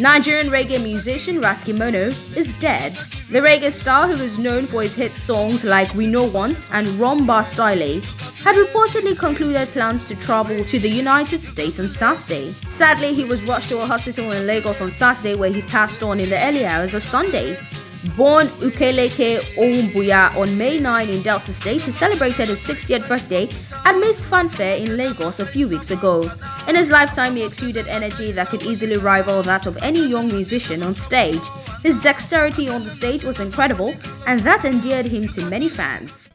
Nigerian reggae musician Ras Kimono is dead. The reggae star, who is known for his hit songs like We Know Once and Rhumba Style, had reportedly concluded plans to travel to the United States on Saturday. Sadly, he was rushed to a hospital in Lagos on Saturday where he passed on in the early hours of Sunday. Born Ukeleke Oumbuya on May 9 in Delta State, he celebrated his 60th birthday amidst fanfare in Lagos a few weeks ago. In his lifetime, he exuded energy that could easily rival that of any young musician on stage. His dexterity on the stage was incredible, and that endeared him to many fans.